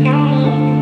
night.